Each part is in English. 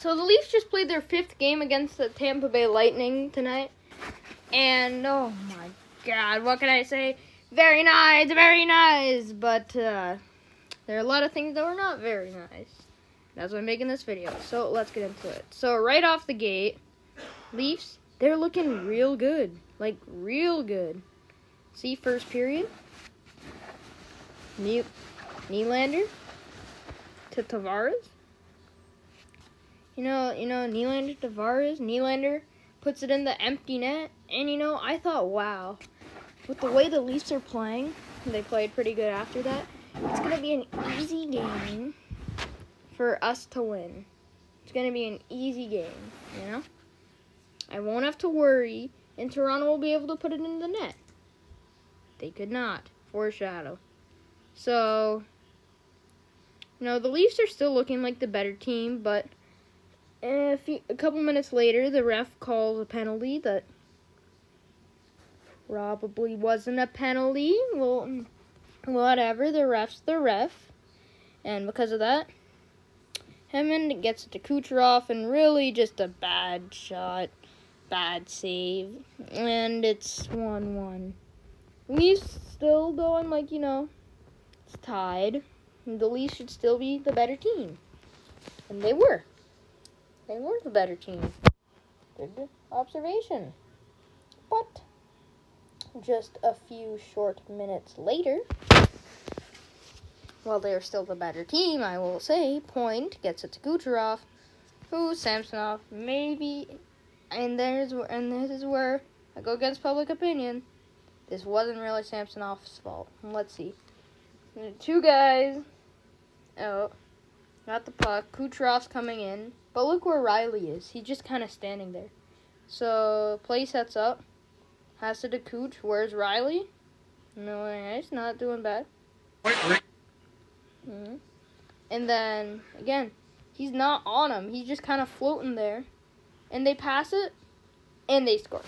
So the Leafs just played their fifth game against the Tampa Bay Lightning tonight. And oh my god, what can I say? Very nice, very nice. But uh, there are a lot of things that were not very nice. That's why I'm making this video. So let's get into it. So right off the gate, Leafs, they're looking real good. Like real good. See first period. New Nylander to Tavares. You know, you know, Nylander Tavares, Nylander puts it in the empty net, and you know, I thought, wow, with the way the Leafs are playing, they played pretty good after that. It's gonna be an easy game for us to win. It's gonna be an easy game, you know. I won't have to worry, and Toronto will be able to put it in the net. They could not. Foreshadow. So, you know, the Leafs are still looking like the better team, but a, few, a couple minutes later, the ref calls a penalty that probably wasn't a penalty. Well, mm, whatever. The ref's the ref. And because of that, Hedman gets it to Kucherov, and really just a bad shot, bad save. And it's 1 1. Leafs still going like, you know, it's tied the Leafs should still be the better team. And they were. They were the better team. Good observation. But just a few short minutes later, while they're still the better team, I will say, Point gets it to Kucherov, who Samsonov maybe, and there's and this is where I go against public opinion. This wasn't really Samsonov's fault. Let's see. Two guys Oh, Got the puck. Kucherov's coming in. But look where Rielly is. He's just kind of standing there. So, play sets up. Has to to Cooch. Where's Rielly? No, he's not doing bad. Mm-hmm. And then, again, he's not on him. He's just kind of floating there. And they pass it, and they score.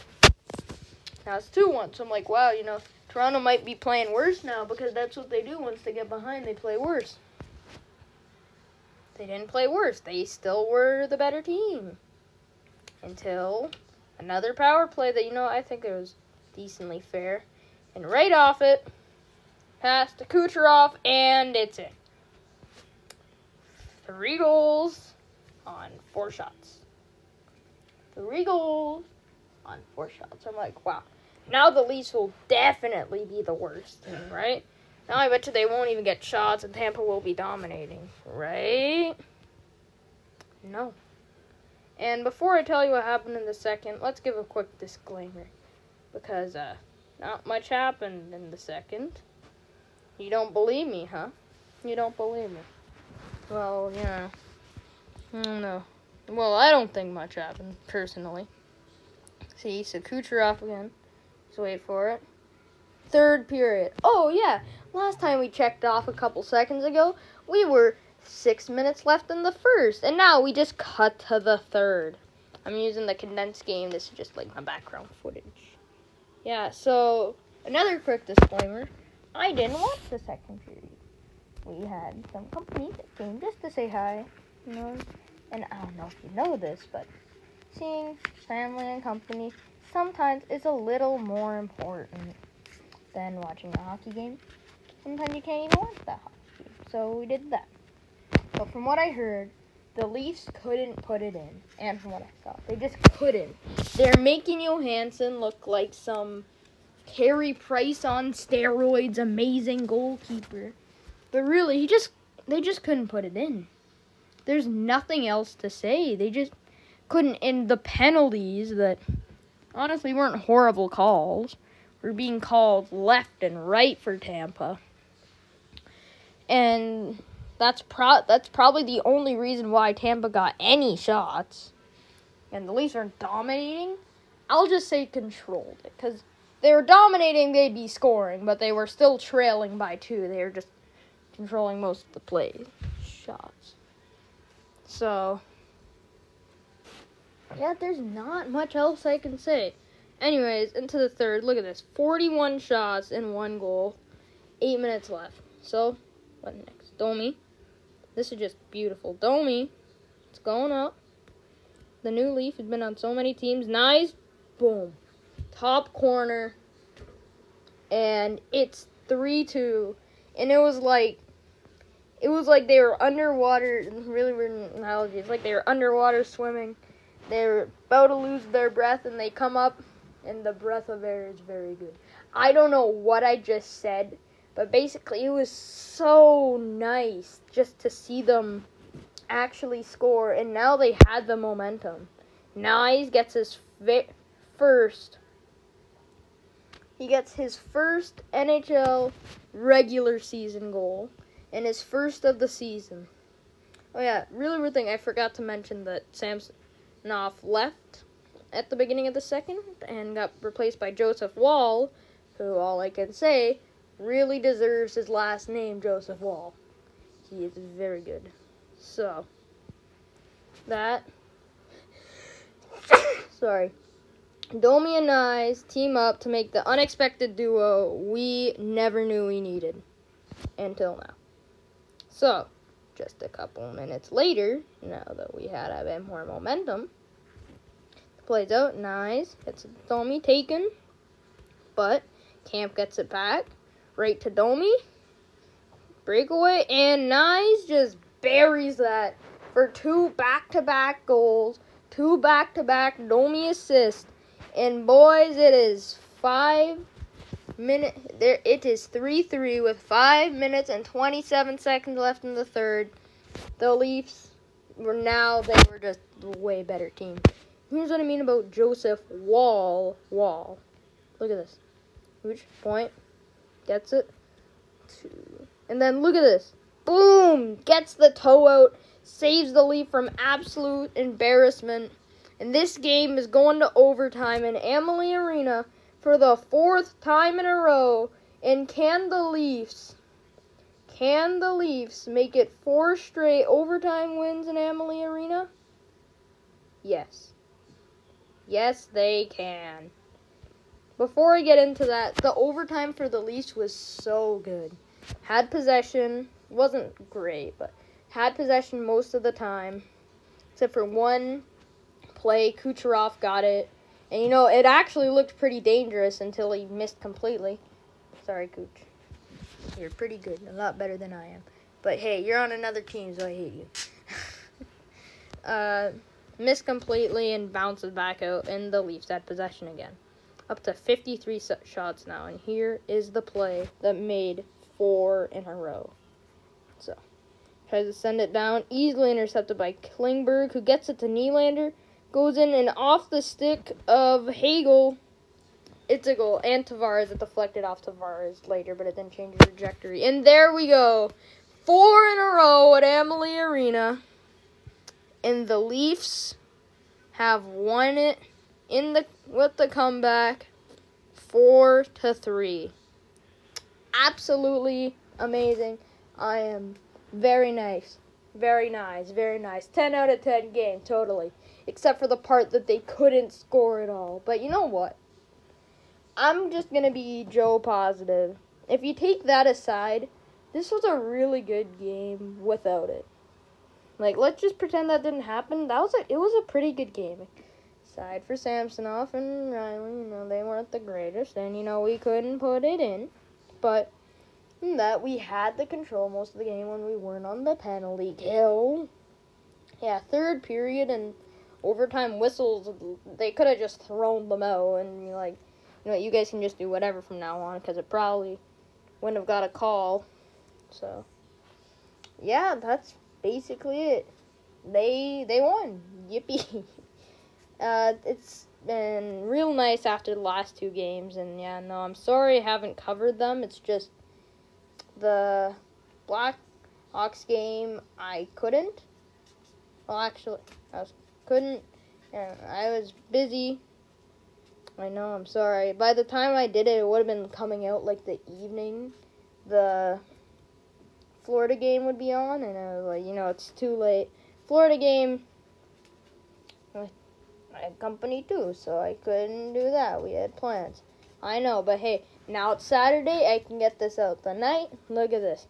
Now it's 2 1. So I'm like, wow, you know, Toronto might be playing worse now because that's what they do once they get behind, they play worse. They didn't play worse. They still were the better team. Until another power play that, you know, I think it was decently fair. And right off it, pass to Kucherov, and it's in. Three goals on four shots. Three goals on four shots. I'm like, wow. Now the Leafs will definitely be the worst team, right? Now I bet you they won't even get shots and Tampa will be dominating, right? No. And before I tell you what happened in the second, let's give a quick disclaimer. Because, uh, not much happened in the second. You don't believe me, huh? You don't believe me. Well, yeah. Don't know. Well, I don't think much happened, personally. See, so Kucherov again. Let's wait for it. Third period. Oh, yeah. Last time we checked off a couple seconds ago, we were six minutes left in the first, and now we just cut to the third. I'm using the condensed game. This is just like my background footage. Yeah, so another quick disclaimer. I didn't watch the second period. We had some company that came just to say hi, you know, and I don't know if you know this, but seeing family and company sometimes is a little more important than watching a hockey game sometimes you can't even watch that hockey. So we did that. But from what I heard, the Leafs couldn't put it in. And from what I saw, they just couldn't. They're making Johansson look like some Carey Price on steroids, amazing goalkeeper. But really, he just they just couldn't put it in. There's nothing else to say. They just couldn't in the penalties that honestly weren't horrible calls were being called left and right for Tampa and that's pro that's probably the only reason why Tampa got any shots. And the Leafs aren't dominating. I'll just say controlled because they were dominating, they'd be scoring, but they were still trailing by two. They were just controlling most of the play shots. So yeah, there's not much else I can say. Anyways, into the third. Look at this 41 shots and one goal. Eight minutes left. So, what next? Domi. This is just beautiful. Domi. It's going up. the new Leaf, has been on so many teams. Nice, boom, top corner, and it's three two, and it was like, it was like they were underwater. Really weird analogy. It's like they were underwater swimming. They were about to lose their breath, and they come up, and the breath of air is very good. I don't know what I just said, but basically it was so nice just to see them actually score, and now they had the momentum. Knies gets his fi- first. He gets his first NHL regular season goal and his first of the season. Oh yeah, really weird thing. I forgot to mention that Samsonov left at the beginning of the second and got replaced by Joseph Woll, who all I can say really deserves his last name, Joseph Woll. He is very good. So, that. Sorry. Domi and Knies team up to make the unexpected duo we never knew we needed until now. So, just a couple minutes later, now that we had a bit more momentum, plays out. Knies gets Domi taken, but Kampf gets it back right to Domi. Breakaway, and Knies just buries that for two back to back goals, two back to back Domi assists. And boys, it is five minute there it is 3-3 with 5 minutes and 27 seconds left in the third. The Leafs were now they were just way better team. Here's what I mean about Joseph Woll Wall. Look at this. Which point gets it. Two. And then look at this. Boom! Gets the toe out, saves the Leaf from absolute embarrassment. And this game is going to overtime in Amalie Arena for the fourth time in a row. And can the Leafs, can the Leafs make it four straight overtime wins in Amalie Arena? Yes. Yes, they can. Before I get into that, the overtime for the Leafs was so good. Had possession, wasn't great, but had possession most of the time, except for one play. Kucherov got it, and you know it actually looked pretty dangerous until he missed completely. Sorry, Cooch. You're pretty good, a lot better than I am. But hey, you're on another team, so I hate you. uh, missed completely and bounces back out, and the Leafs had possession again. Up to 53 shots now, and here is the play that made four in a row. So, tries to send it down, easily intercepted by Klingberg, who gets it to Nylander, goes in and off the stick of Hagel. It's a goal. And Tavares, it deflected off Tavares later, but it didn't change the trajectory. And there we go. Four in a row at Amalie Arena. And the Leafs have won it in the with the comeback four to three. Absolutely amazing. I am very nice. Very nice. Very nice. 10 out of 10 game, totally. Except for the part that they couldn't score at all. But you know what? I'm just going to be Joe positive. If you take that aside, this was a really good game without it. Like, let's just pretend that didn't happen. That was a, it was a pretty good game. Aside for Samsonov and Rielly, you know, they weren't the greatest, and you know, we couldn't put it in. But that we had the control most of the game when we weren't on the penalty kill. Yeah, third period and overtime whistles, they could have just thrown them out and be like, you know, you guys can just do whatever from now on because it probably wouldn't have got a call. So, yeah, that's basically it. They they won. Yippee. Uh, it's been real nice after the last two games, and yeah, no, I'm sorry I haven't covered them. It's just the Black game I couldn't. Well, actually, I was couldn't. Yeah, I was busy. I know. I'm sorry. By the time I did it, it would have been coming out like the evening. The Florida game would be on, and I was like, you know, it's too late. Florida game. Company too, so I couldn't do that. We had plans. I know, but hey, now it's Saturday. I can get this out tonight. Look at this.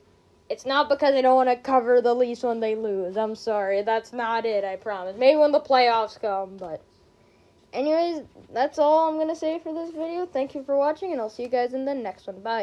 It's not because I don't want to cover the Leafs when they lose. I'm sorry. That's not it, I promise. Maybe when the playoffs come, but. Anyways, that's all I'm going to say for this video. Thank you for watching, and I'll see you guys in the next one. Bye.